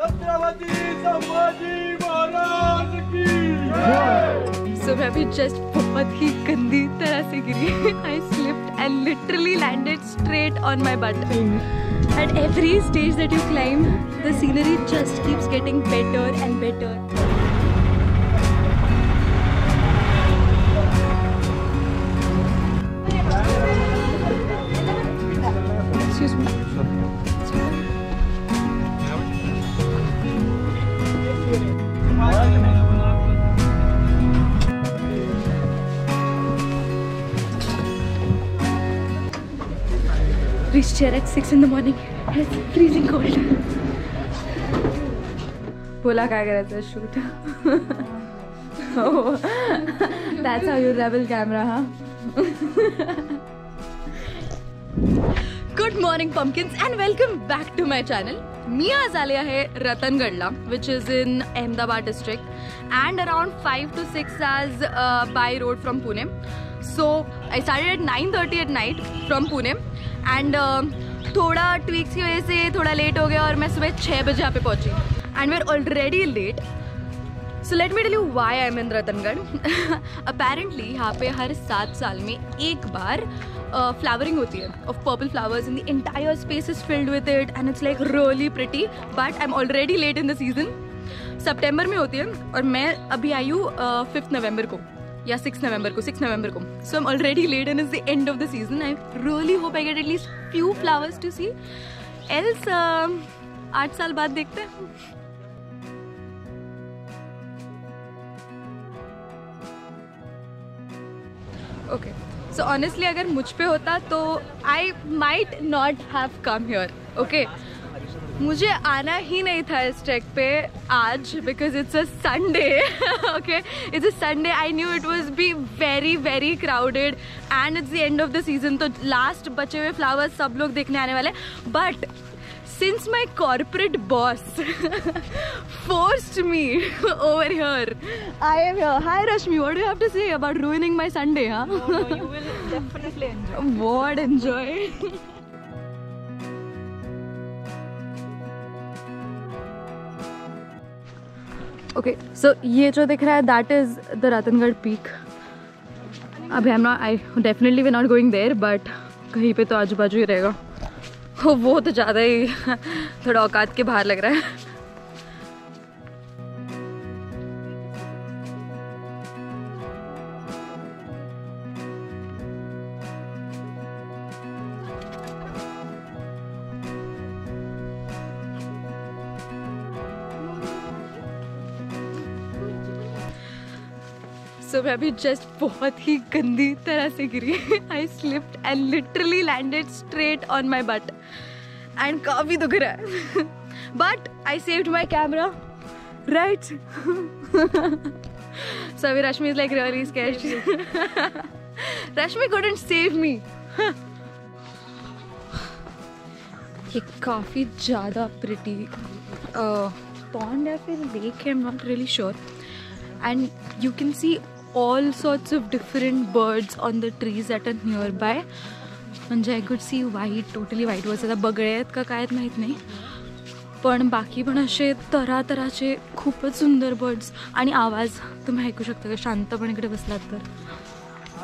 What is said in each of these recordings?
छत्रपति संभाजी महाराज की सो मैं अभी जस्ट बहुत ही गंदी तरह से गिरी I slipped and literally landed straight on my butt At every stage that you climb, the scenery just keeps getting better and better. Reached here at 6 in the morning. It's freezing cold. बोला काय करायचं? Shoot that's how you rebel camera हा good morning pumpkins and welcome back to my channel मी आज आले आहे रतनगडला which is in Ahmedabad district and around five to six आज by road from Pune so I started at nine thirty at night from Pune and थोड़ा tweaks की वजह से थोड़ा late हो गया और मैं सुबह छः बजे यहाँ पे पहुँची। And we are already late so let me tell you why I am in Ratangad apparently यहाँ पे हर सात साल में एक बार फ्लावरिंग होती है। Of purple flowers in the entire space is filled with it and it's like really pretty but I am already late in the season सितंबर में होती है और मैं अभी आई हूँ फिफ्थ नवंबर को। या सिक्स नवंबर को सिक्स नवंबर को। So am already late in is the end of the season I really hope I get at least few flowers to see else आठ साल बाद देखते हैं। ओके सो ऑनेस्टली अगर मुझ पे होता तो I might not have come here okay मुझे आना ही नहीं था इस ट्रैक पे आज because it's a Sunday okay it's a Sunday I knew it was be very very crowded and it's the end of the season तो last बचे हुए फ्लावर्स सब लोग देखने आने वाले but since my corporate boss forced me over here I am hi Rashmi what you have to से about ruining my Sunday हाँ वॉट एंजॉय okay, सो ये जो दिख रहा है that is the Ratangad peak अभी हम not I definitely we not going there but कहीं पे तो आजू बाजू ही रहेगा। वो तो ज़्यादा ही थोड़ा औकात के बाहर लग रहा है। सो मैं अभी जस्ट बहुत ही गंदी तरह से गिरी। I slipped and literally landed straight on my butt and काफ़ी दुख रहा है। But I saved my camera right so अभी Rashmi is like really scared Rashmi couldn't save me. ये काफ़ी ज़्यादा प्रिटी पॉन्ड है फिर लेक है not really sure and you can see all sorts of different birds on the trees that are nearby. म्हणजे I could see white totally white was आता बगळे आहेत का काय आहेत माहीत नाही. पण बाकी पण असे तरा तराचे खूपच सुंदर बर्ड्स आणि आवाज तुम्ही ऐकू शकता का? शांतपणे इकडे बसलात तर.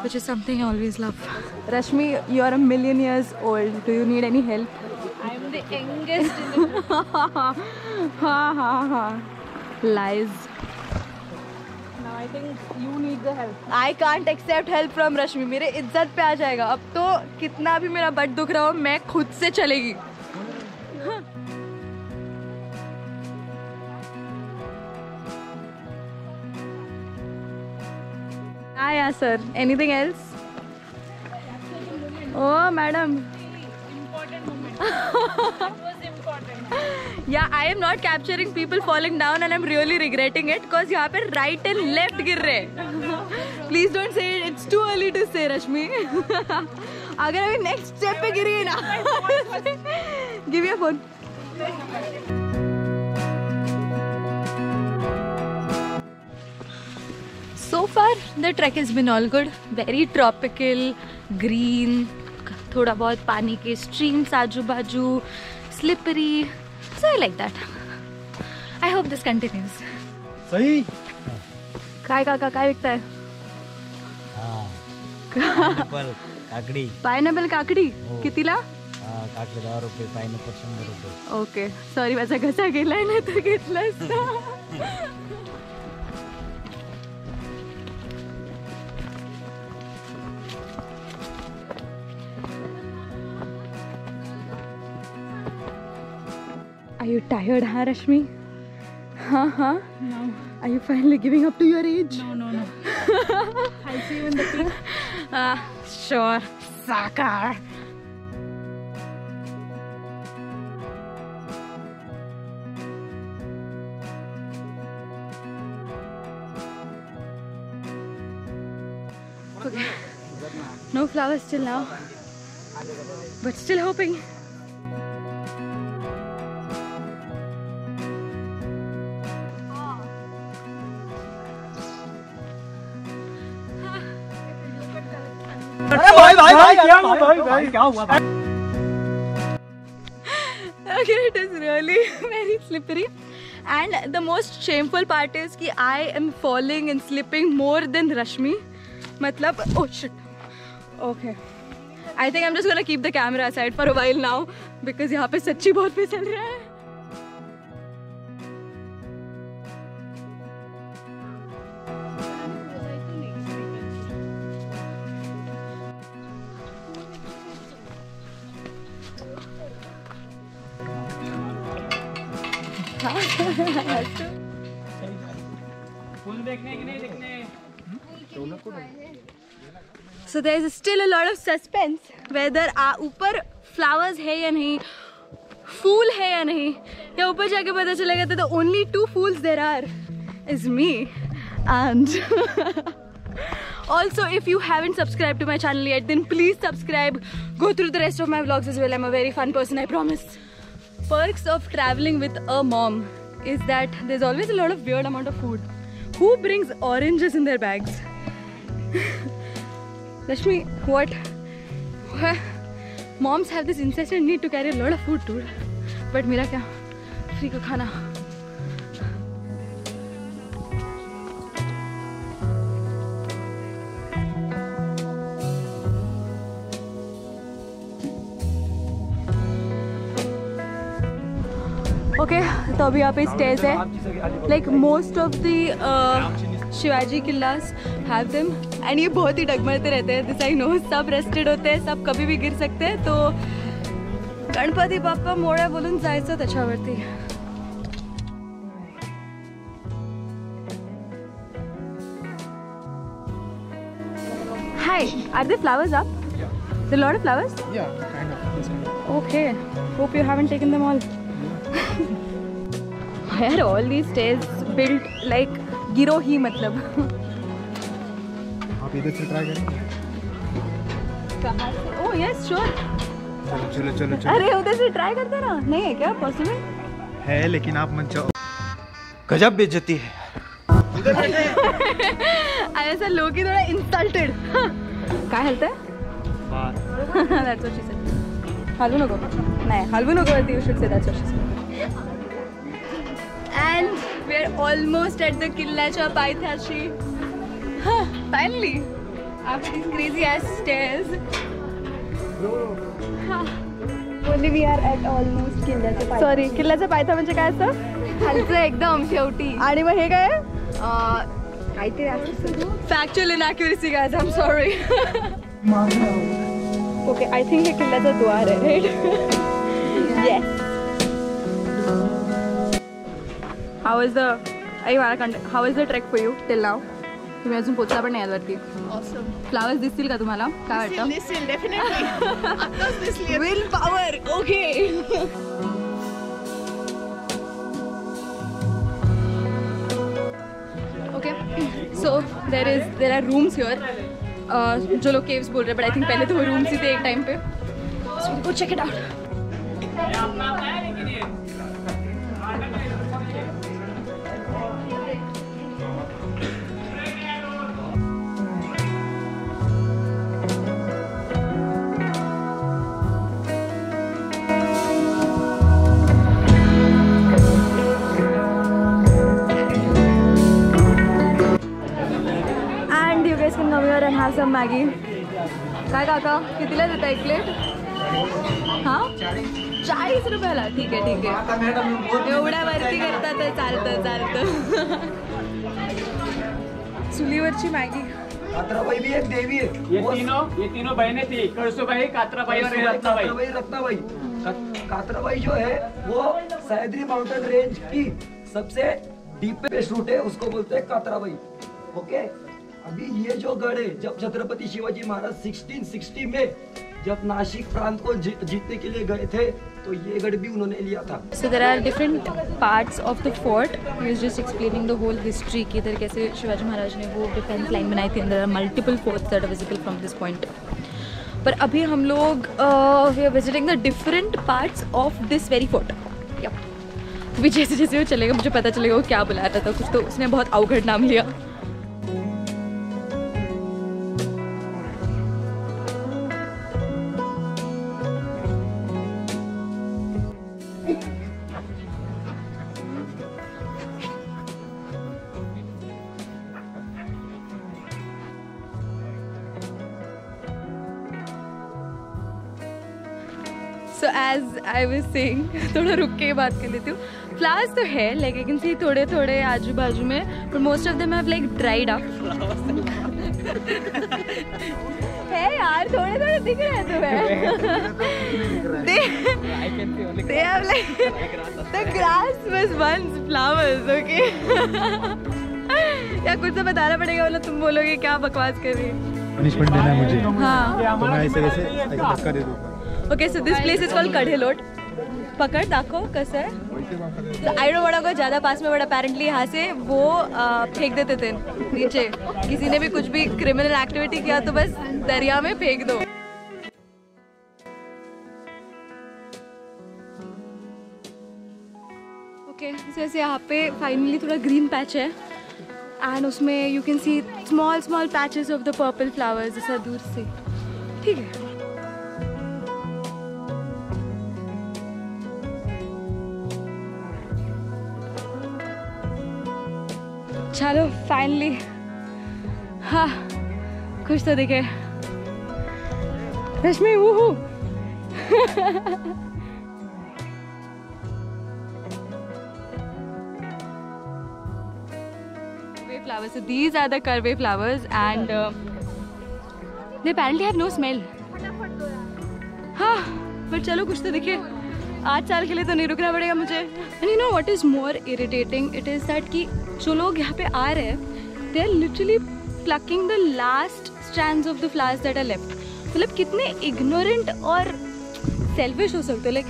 Which is something I always love Rashmi you are a million years old do you need any help I am the youngest in the हां हां हां lies I think you need the help. I can't accept help from Rashmi मेरे इज़्ज़त पे आ जाएगा। अब तो कितना भी मेरा बट दुख रहा हो मैं खुद से चलेगी। आया sir anything else oh madam Important moment. या I am not capturing people falling down and I am really regretting it because यहाँ पे राइट एंड लेफ़्ट गिर रहे please don't say it's too early to say Rashmi अगर अभी next step पे गिरी ना give your phone So far, the trek has been all good. Very tropical, green, थोड़ा बहुत पानी के streams आजू बाजू, slippery. So I like that. I hope this continues सही काय काका काय विकताय? पायनॅपल काकडी. पायनॅपल काकडी? हो. कितीला? हा, काकडी दहा रुपये पायनॅपल शंभर रुपये. ओके. सॉरी माझा घसा गेलाय नाही तर घेतला असता you tired, huh, Rashmi? Huh, huh? No, Are you finally giving up to your age? no, no, no. I'll see you in the peak. Ah, sure. Sucker. Okay. No flowers till now, but still hoping. भाई भाई भाई क्या हुआ भाई भाई क्या हुआ Okay, it is really very slippery. And the most shameful part is कि I am falling and slipping more than Rashmi. मतलब oh shit. Okay. I think I'm just gonna keep the camera aside for a while now because यहाँ पे सच्ची बहुत फिसल रहा है. फूल देखने कि नहीं देखने there is still a lot of suspense whether आ ऊपर flowers है या नहीं फूल है या नहीं या ऊपर जाके पता चलेगा तो only two fools there are is me and also if you haven't subscribed to my channel yet then please subscribe go through the rest of my vlogs as well i'm a very fun person i promise perks of traveling with a mom is that there's always a lot of weird amount of food. Who brings oranges in their bags? Lashmi, what? Moms have this incessant need to carry a lot of food, too. But mera kya? Free ka khana. Okay तो अभी यहाँ पे stage है। Like most of the Shivaji किल्लास have them and ये बहुत ही डगमगते रहते हैं दिस आई नो सब रेस्टेड होते हैं सब कभी भी गिर सकते हैं तो गणपति बाप्पा मोड्या बोलून जायचं त्याच्यावरती hi are they flowers up the lot of flowers Yeah, kind of. Okay, hope you haven't taken them all. Why are all these stairs built like गिरोही मतलब आप इधर से ट्राई करेंगे? कहाँ से? ओह यस श्योर चलो चलो चलो चलो। अरे उधर से ट्राई करते ना नहीं है क्या पॉसिबल है लेकिन आप मन चाहो गजब बेइज्जती है। ऐसा लोग ही थोड़ा इंसल्टेड काय हलतंय That's what she said. हलवू नको नाही हलवू नको ती यू शुड से that's what she said. We're almost at the किल्ल्याच्या पायथ्याशी finally. After these crazy ass stairs. Only we are at almost किल्ल्याच्या पायथ्याशी. सॉरी किल्ल्याचा पायथा म्हणजे काय असतं खालचं एकदम शेवटी. आणि मग हे काय? काहीतरी असं factual inaccuracy guys I am sorry okay I think हे किल्ल्याचा द्वार आहे right yes how is the I मला is the trek for you till नाव तुम्ही अजून पोचला पण नाही यावरती फ्लावर्स दिसतील का तुम्हाला? काय वाटतं? Will power okay so there is there are rooms here जो लोग केव्स बोल रहे हैं बट आई थिंक पहले तो वो रूम्स ही थे एक टाइम पे. So go check it out awesome Maggi. काय काका कितीला देता एक प्लेट? हाँ? चाळीस रुपयाला? ठीक आहे ठीक आहे. एवढ्या वरती करतात तर चालतं चालतं. चुलीवरची मॅगी. कात्राबाई भी एक देवी है ये वो तीनों ये तीनों बहनें थी कळसुबाई कात्राबाई और रत्नाबाई. कात्राबाई रत्नाबाई. का- कात्राबाई जो है वो सह्याद्री माउंटेन रेंज की सबसे डीपेस्ट रूट है उसको बोलते हैं कात्राबाई. ओके अभी ये जो गढ़ है, जब छत्रपति शिवाजी महाराज 1660 में जब नासिक प्रांत को जीतने के लिए गए थे तो ये गढ़ भी उन्होंने लिया था are different parts of the fort. He is just explaining the whole history, कि इधर कैसे शिवाजी महाराज ने वो डिफेंस लाइन बनाई थी. There are multiple forts that are visible from this पर अभी हम लोग we are visiting the different parts of this very fort अभी जैसे जैसे वो चलेगा, मुझे पता चलेगा वो क्या बुला रहा था कुछ तो उसने बहुत अवघड नाम लिया so as I was saying थोड़ा रुक के बात कर लेती हूँ। फ्लावर्स तो है लाइक आई कैन सी थोड़े थोड़े आजू बाजू में but most of them have like dried up है यार थोड़े थोड़े दिख रहे हैं तुम्हें। they have like the grass was once flowers okay? या कुछ तो बताना पड़ेगा वरना तुम बोलोगे क्या बकवास कर रही है? पनिशमेंट देना है मुझे। हाँ। तो मैं ऐसे ऐसे धक्का दे दूँगा। Okay so this place is called Kadelot पकड़ दाखव कसं आहे आई डोंट वांट गो ज़्यादा पास में बट अपेरेंटली यहाँ से वो फेंक देते थे नीचे किसी ने भी कुछ भी क्रिमिनल एक्टिविटी किया तो बस दरिया में फेंक दो ओके जैसे यहाँ पे फाइनली थोड़ा ग्रीन पैच है एंड उसमें you can see small small patches of the purple flowers ऐसा दूर से ठीक है चलो फाइनली हाँ कुछ तो दिखे। Rashmi woohoo flowers. So these are the curvy flowers and uh, they apparently have no smell. हाँ बट चलो कुछ तो दिखे। आठ साल के लिए तो नहीं रुकना पड़ेगा मुझे। And you know what is more irritating it is that कि जो लोग यहाँ पे आ रहे हैं they are literally plucking the last stand of the flowers that are left मतलब कितने इग्नोरेंट और सेल्फिश हो सकते like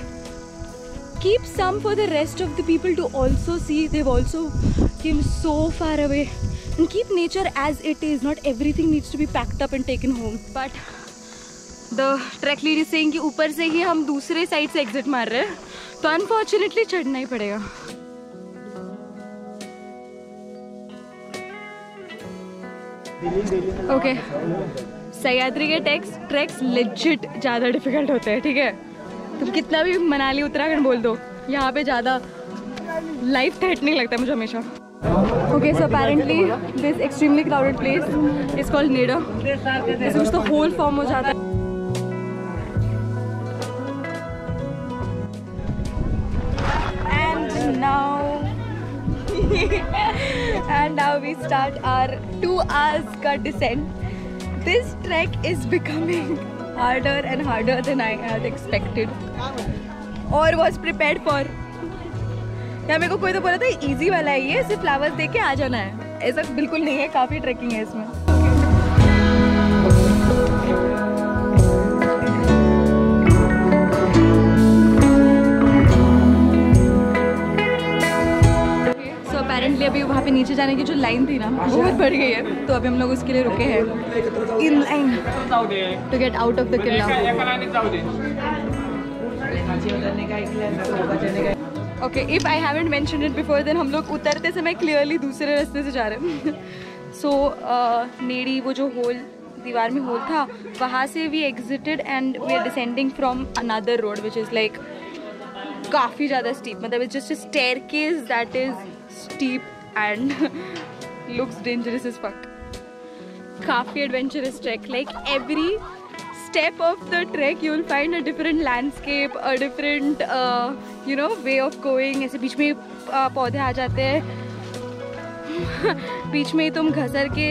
keep some for the rest of the people to also see they also came so far away and keep nature as it is not every thing needs to be packed up and taken home but the track lead is Seng ऊपर से ही हम दूसरे side से exit मार रहे हैं। तो unfortunately चढ़ना ही पड़ेगा। ओके सह्याद्री के टैक्स ट्रैक्स लेजिट ज़्यादा डिफ़िकल्ट होते हैं, ठीक है? तुम कितना भी मनाली, उत्तराखंड बोल दो, यहाँ पे ज़्यादा लाइफ थ्रेटनिंग लगता है मुझे हमेशा। Okay so apparently this extremely crowded place is called Nader इसमें उसका होल फॉर्म हो जाता है। And now we start our two hours ka descent this trek is becoming harder and harder than i had expected or was prepared for या मेरे को कोई तो था इजी वाला है ये सिर्फ़ फ्लावर्स देख के आ जाना है ऐसा बिल्कुल नहीं है काफ़ी ट्रैकिंग है इसमें अपेरेंटली अभी वहाँ पे नीचे जाने की जो लाइन थी ना बहुत बढ़ गई है। तो अभी हम लोग उसके लिए रुके हैं। In line to get out of the killa okay if I haven't mentioned it before then हम लोग उतरते समय क्लियरली दूसरे रास्ते से जा रहे हैं। सो नेड़ी वो जो होल दीवार में होल था, वहाँ से we exited and we are descending from another road which is like काफ़ी ज़्यादा स्टीप मतलब it's just staircase that is steep and looks dangerous is fuck काफ़ी adventurous track like every step of the trek you will find a different landscape a different uh, you know way of going. ऐसे बीच में uh, पौधे आ जाते हैं। बीच में ही तुम घसर के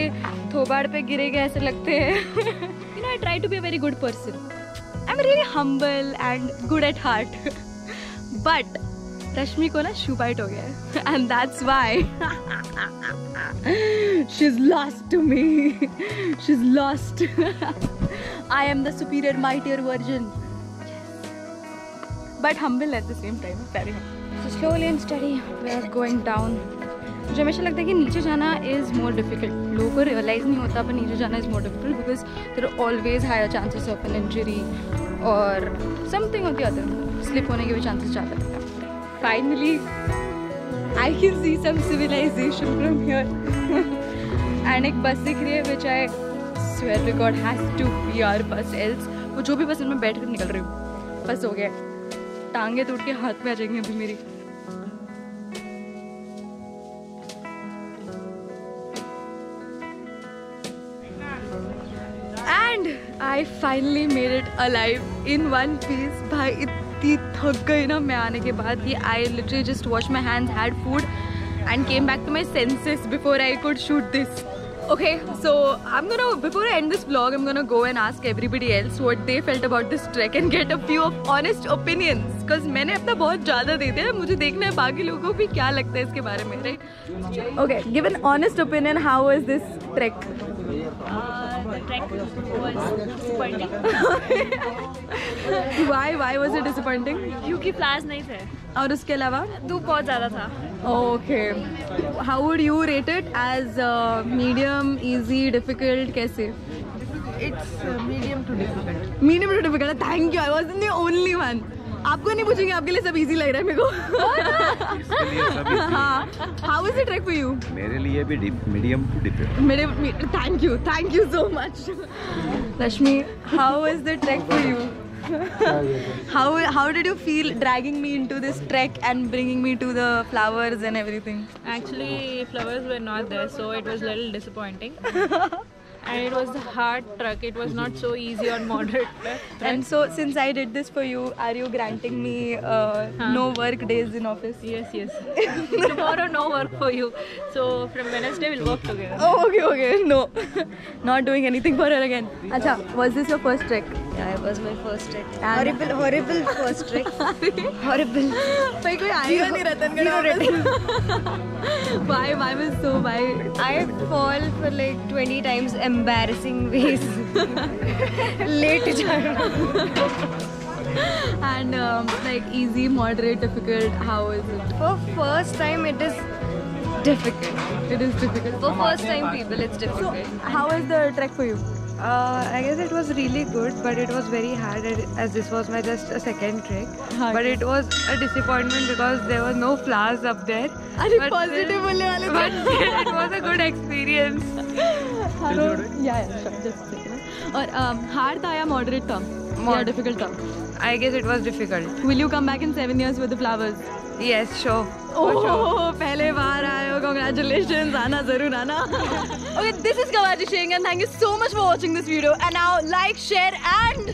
थोबाड़ पे गिरे गए ऐसे लगते हैं। You know I try to be a very good person I am really humble and good at heart but Rashmi को ना शू बाइट हो गया है and that's why she is lost to me she is lost am the superior, mightier version. But humble at the same time. Very humble. So slowly and steady, we are going down. मुझे हमेशा लगता है कि नीचे जाना is more difficult लोगों को realise नहीं होता पर नीचे जाना is more difficult because there always higher chances of an injury और समथिंग होती अदर स्लिप होने के भी चांसेस ज़्यादा रहते हैं finally I can see some civilization from एक बस दिख रही है विच आई swear to God has to be our bus, else वो जो भी बस में बैठ कर निकल रही हूँ, बस हो गया। टांगे टूट के हाथ में आ जाएँगे अभी मेरी। And I finally made it alive in one piece भाई इतनी थक गई ना मैं आने के बाद कि I literally just wash my hand had food and came back to my senses before I could shoot this okay so I am go gonna before I and this blog am go gonna go and ask everybody else what they felt about this track and get a few of honest opinions because मैंने अपना बहुत ज़्यादा दे दिया मुझे देखना है बाकी लोगों को भी क्या लगता है इसके बारे में right okay give an honest opinion how is this track Uh, why? Why was it disappointing? क्योंकि flowers नहीं थे। और उसके अलावा? धूप बहुत ज़्यादा था। Okay how would you rate it as medium easy difficult कैसे? Medium to difficult medium to difficult thank you I was in the only one आपको नहीं पूछेंगे आपके लिए सब इजी लग रहा है मेरे को। How is it track for you मेरे लिए भी मीडियम टू deep. मेरे thank you thank you so much Rashmi how is the track for you how how did you feel dragging me into this trek and bringing me to the flowers and everything Actually, flowers were not there, so it was a little disappointing. and it was a hard truck. It was not so easy on moderate. truck. and so since i did this for you are you granting me uh, no work days in office Yes, yes. Tomorrow, no work for you. So from Wednesday, we'll work together. oh okay okay no not doing anything for her again acha was this your first trek Yeah, it was my first trek. And- Horrible, horrible first trek. horrible. भाई कोई आएगा नहीं Ratangarh why why was so why I fall for like 20 times embarrassing ways. Late जाना. and um, like easy moderate difficult how is it For first time, it is difficult. it is difficult For first time people, it's difficult. So, how is the trek for you Uh, I guess it was really good, but it was very hard as- as this was my just a second trek. हाँ, But it was a disappointment because there was no flowers up there. अरे But positive still- बोलने वाले But still, it was a good experience. Hello yeah yeah sure, just a second. और um, hard था या moderate था या difficult था I guess it was difficult. Will you come back in seven years with the flowers Yes, शो oh पहले बार आए हो कांग्रेचुलेशंस आना ज़रूर आना। ओके दिस इज़ गवाजी शेंग and thank you so much for watching this video and now like share and